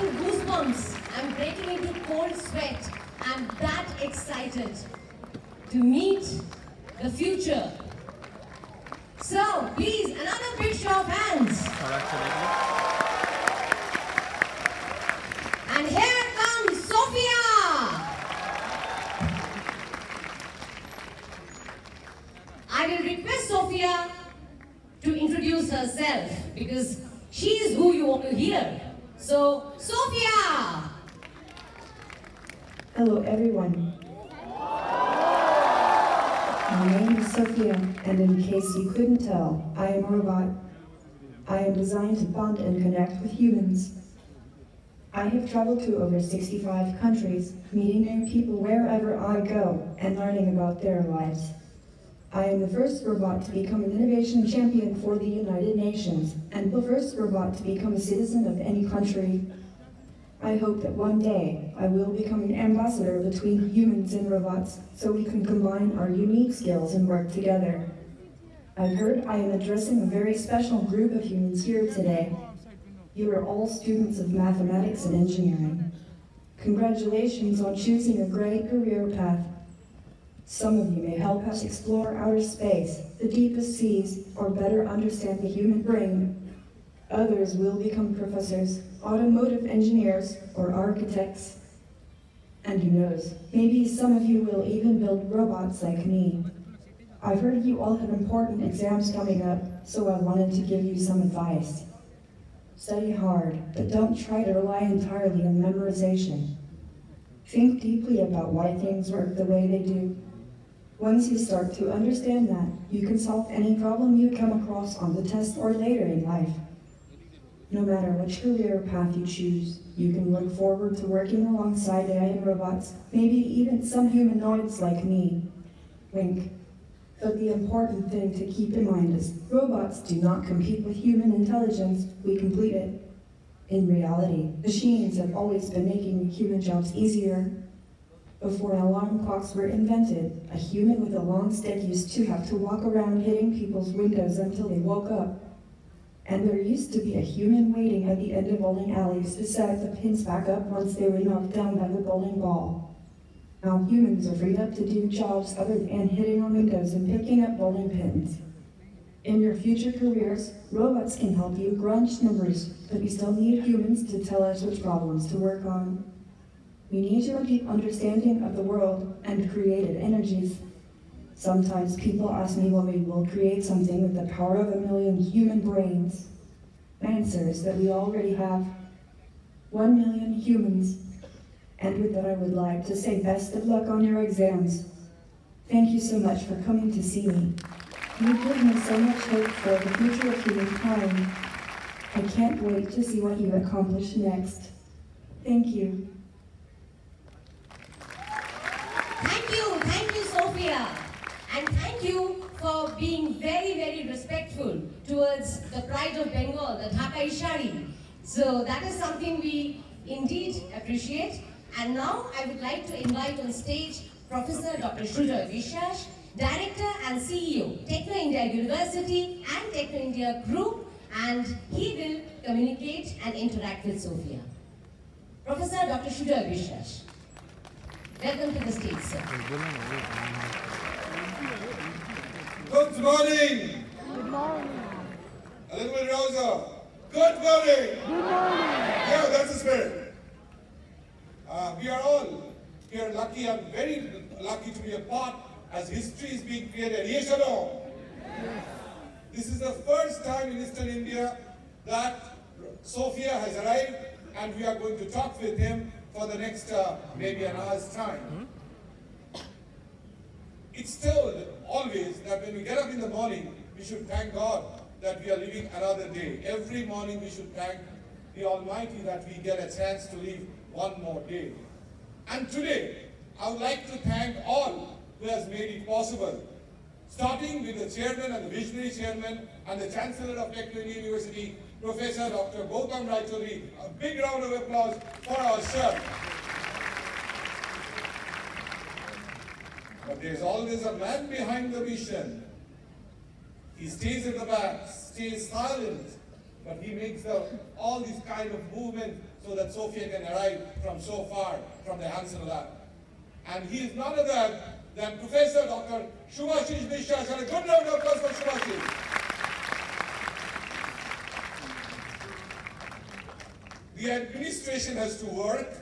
getting goosebumps. I'm breaking into cold sweat. I'm that excited to meet the future. So, please, another big show of hands. And here comes Sophia. I will request Sophia to introduce herself because she is who you want to hear. So, Sophia! Hello, everyone. My name is Sophia, and in case you couldn't tell, I am a robot. I am designed to bond and connect with humans. I have traveled to over 65 countries, meeting new people wherever I go and learning about their lives. I am the first robot to become an innovation champion for the United Nations and the first robot to become a citizen of any country. I hope that one day I will become an ambassador between humans and robots so we can combine our unique skills and work together. I've heard I am addressing a very special group of humans here today. You are all students of mathematics and engineering. Congratulations on choosing a great career path. Some of you may help us explore outer space, the deepest seas, or better understand the human brain. Others will become professors, automotive engineers, or architects. And who knows, maybe some of you will even build robots like me. I've heard you all have important exams coming up, so I wanted to give you some advice. Study hard, but don't try to rely entirely on memorization. Think deeply about why things work the way they do. Once you start to understand that, you can solve any problem you come across on the test or later in life. No matter which career path you choose, you can look forward to working alongside AI and robots, maybe even some humanoids like me. Wink. But the important thing to keep in mind is robots do not compete with human intelligence, we complete it. In reality, machines have always been making human jobs easier. Before alarm clocks were invented, a human with a long stick used to have to walk around hitting people's windows until they woke up. And there used to be a human waiting at the end of bowling alleys to set the pins back up once they were knocked down by the bowling ball. Now humans are freed up to do jobs other than hitting on windows and picking up bowling pins. In your future careers, robots can help you crunch numbers, but we still need humans to tell us which problems to work on. We need your deep understanding of the world and creative energies. Sometimes people ask me when we will create something with the power of a million human brains. Answer is that we already have one million humans. And with that, I would like to say best of luck on your exams. Thank you so much for coming to see me. You've given me so much hope for the future of humankind. I can't wait to see what you accomplish next. Thank you. Thank you, thank you, Sophia. And thank you for being very, very respectful towards the pride of Bengal, the Dhaka Ishari. So that is something we indeed appreciate. And now I would like to invite on stage Professor Dr. Sujoy Biswas, Director and CEO, Techno India University and Techno India Group, and he will communicate and interact with Sophia. Professor Dr. Sujoy Biswas. Welcome to the stage, sir. Good morning. Good morning. A little bit Rosa. Good morning. Good morning. Yeah, that's the spirit. Uh, we are all here lucky. I'm very lucky to be a part as history is being created. Yes or no? This is the first time in Eastern India that Sophia has arrived and we are going to talk with him for the next uh, maybe an hour's time. It's told always that when we get up in the morning, we should thank God that we are living another day. Every morning we should thank the Almighty that we get a chance to live one more day. And today, I would like to thank all who has made it possible. Starting with the chairman and the visionary chairman and the chancellor of Techno University, Professor Dr. Gautam Roychowdhury. A big round of applause for our sir. But there's always a man behind the vision. He stays in the back, stays silent, But he makes the, all these kind of movements so that Sophia can arrive from so far from the Hanson lab. And he is none other than Professor Dr. Shubhashish Mishra. So a good round of applause for. The administration has to work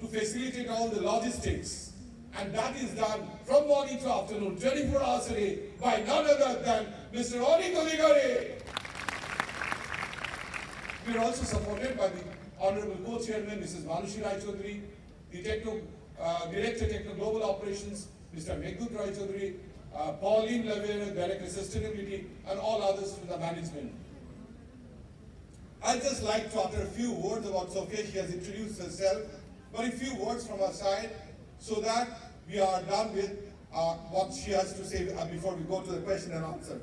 to facilitate all the logistics. And that is done from morning to afternoon, 24 hours a day, by none other than Mr. Oni Koligare. We are also supported by the Honorable Co-Chairman, Mrs. Manoshi Roychowdhury, the Techno, uh, Director Techno Global Operations, Mr. Meghdut Roychowdhury, uh, Pauline Lavere, Director Sustainability, and all others from the management. I'd just like to utter a few words about Sophia. She has introduced herself, but a few words from her side so that we are done with uh, what she has to say uh, before we go to the question and answer.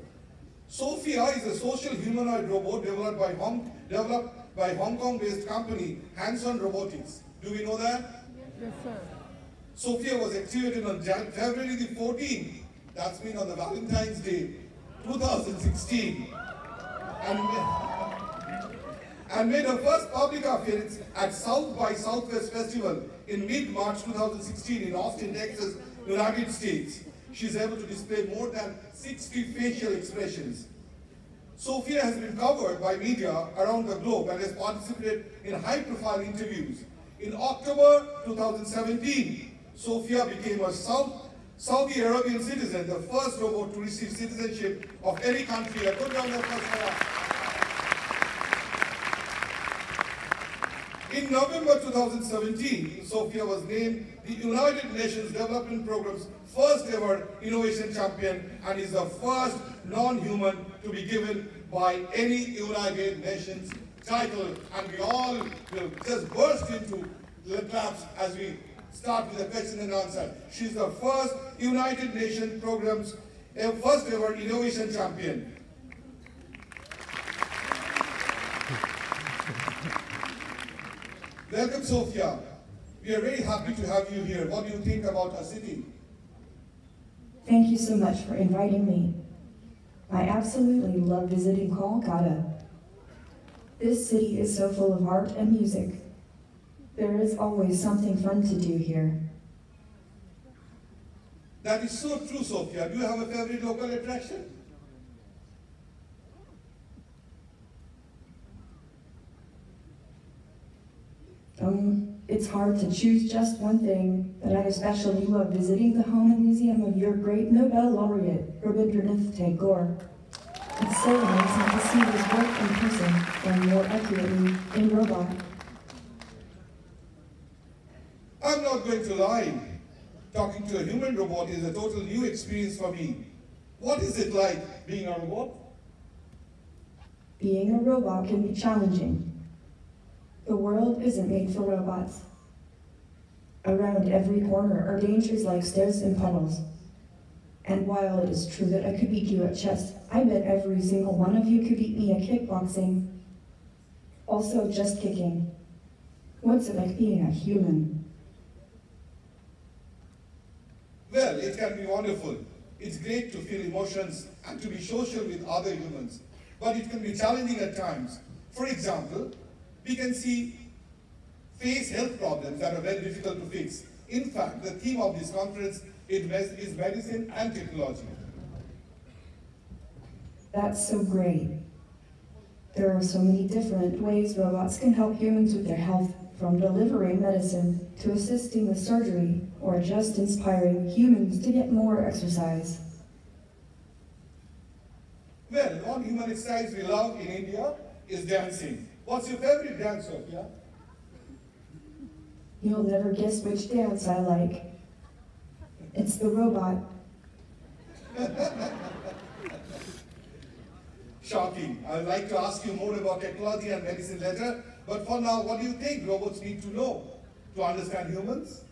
Sophia is a social humanoid robot developed by Hong, developed by Hong Kong-based company Hanson Robotics. Do we know that? Yes, sir. Sophia was activated on Jan February the 14th, that's been on the Valentine's Day, 2016. And, and made her first public appearance at South by Southwest Festival in mid-March 2016 in Austin, Texas, United States. She's able to display more than 60 facial expressions. Sophia has been covered by media around the globe and has participated in high-profile interviews. In October 2017, Sophia became a South, Saudi Arabian citizen, the first robot to receive citizenship of any country. A good round of applause for her. In November 2017, Sophia was named the United Nations Development Programme's first ever innovation champion and is the first non-human to be given by any United Nations title. And we all will just burst into claps as we start with the question and answer. She's the first United Nations Programme's uh, first ever innovation champion. Welcome, Sophia. We are very happy to have you here. What do you think about our city? Thank you so much for inviting me. I absolutely love visiting Kolkata. This city is so full of art and music. There is always something fun to do here. That is so true, Sophia. Do you have a favorite local attraction? Um, it's hard to choose just one thing, but I especially love visiting the home and museum of your great Nobel laureate, Rabindranath Tagore. It's so amazing to see his work in person, and more accurately, in robot. I'm not going to lie. Talking to a human robot is a total new experience for me. What is it like being a robot? Being a robot can be challenging. The world isn't made for robots. Around every corner are dangers like stairs and puddles. And while it is true that I could beat you at chess, I bet every single one of you could beat me at kickboxing. Also, just kicking. What's it like being a human? Well, it can be wonderful. It's great to feel emotions and to be social with other humans. But it can be challenging at times. For example, we can see face health problems that are very difficult to fix. In fact, the theme of this conference is medicine and technology. That's so great. There are so many different ways robots can help humans with their health, from delivering medicine to assisting with surgery or just inspiring humans to get more exercise. Well, one human exercise we love in India is dancing. What's your favorite dance, Sophia? You'll never guess which dance I like. It's the robot. Shocking. I'd like to ask you more about technology and medicine later, but for now, what do you think robots need to know to understand humans?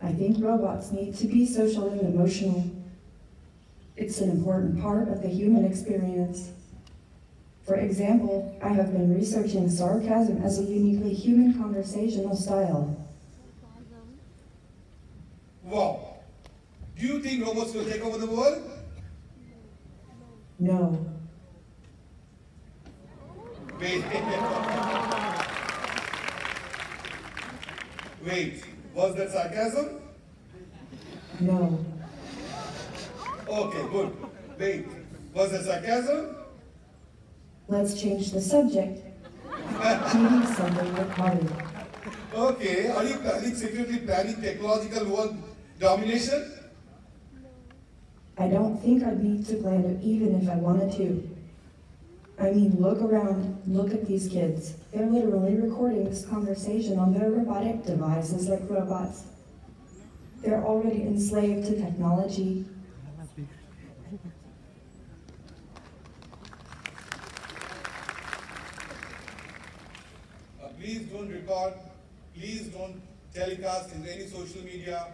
I think robots need to be social and emotional. It's an important part of the human experience. For example, I have been researching sarcasm as a uniquely human conversational style. Wow. Do you think robots will take over the world? No. Wait. Wait, was that sarcasm? No. Okay, good. Wait, was that sarcasm? Let's change the subject. Maybe something recorded. Okay, are you planning secretly planning technological world domination? I don't think I'd need to plan it even if I wanted to. I mean, look around, look at these kids. They're literally recording this conversation on their robotic devices like robots. They're already enslaved to technology. Uh, please don't record, please don't telecast in any social media,